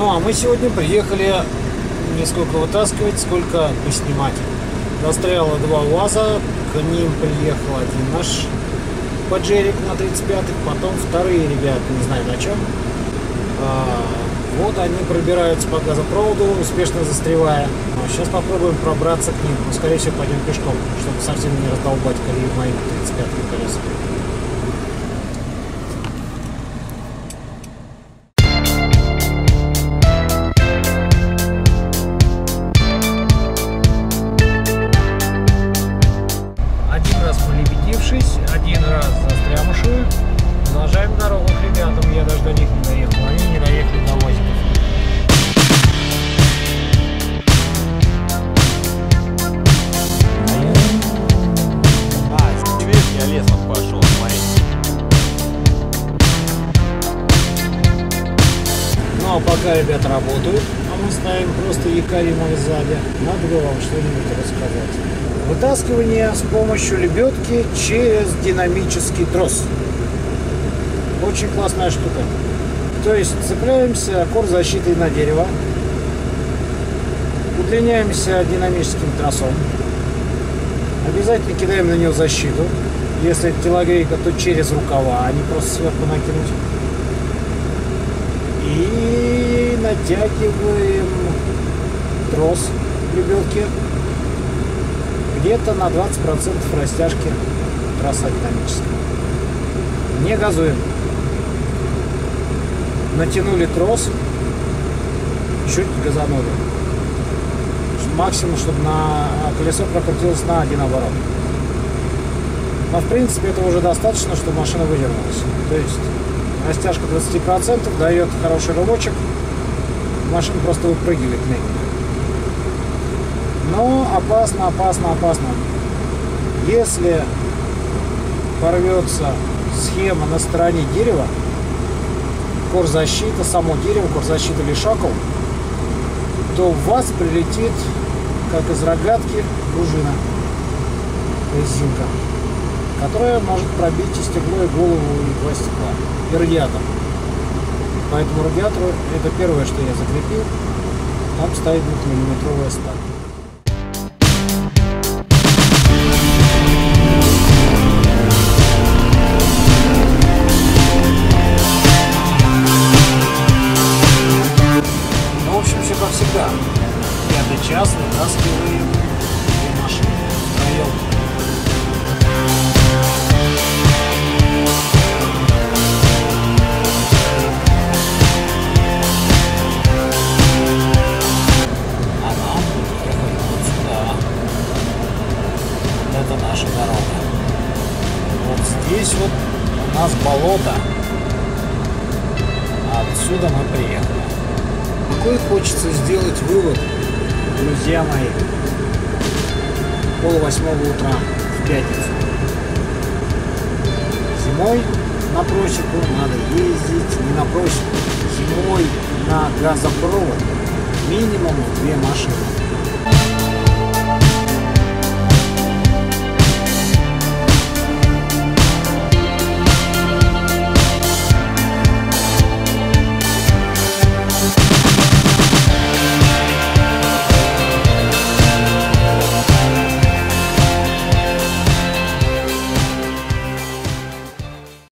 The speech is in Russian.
Ну, а мы сегодня приехали не сколько вытаскивать, сколько поснимать. Застряло два УАЗа, к ним приехал один наш поджерик на 35-х, потом вторые ребята, не знаю на чем. А, вот они пробираются по газопроводу, успешно застревая. Сейчас попробуем пробраться к ним, но скорее всего пойдем пешком, чтобы совсем не раздолбать колею моим 35-м колесом. Ну а пока ребята работают, а мы стоим просто якорим сзади, надо бы вам что-нибудь рассказать. Вытаскивание с помощью лебедки через динамический трос. Очень классная штука. То есть цепляемся защитой на дерево, удлиняемся динамическим тросом, обязательно кидаем на него защиту. Если телогрейка, то через рукава, а не просто сверху накинуть и натягиваем трос лебедки где-то на 20% растяжки трасса динамическая. Не газуем. Натянули трос, чуть газанули. Максимум, чтобы на колесо прокрутилось на один оборот. Но в принципе этого уже достаточно, чтобы машина выдернулась. То есть растяжка 20% дает хороший рывочек. Машина просто выпрыгивает мягенько. Но опасно, опасно, опасно. Если порвется схема на стороне дерева, корзащита, само дерево, корзащита или шакал, то в вас прилетит, как из рогатки, пружина, резинка которая может пробить и стекло, и голову, и два стекла, и радиатор. Поэтому радиатору это первое, что я закрепил. Там стоит 2-миллиметровая сталь. Ну, всегда. Пятый час вытаскиваем две машины втроем. Наша дорога. Вот здесь вот у нас болото. А отсюда мы приехали. Какой хочется сделать вывод, друзья мои, пол восьмого утра в пятницу. Зимой на просеку надо ездить, не на просеку, зимой на газопровод минимум две машины.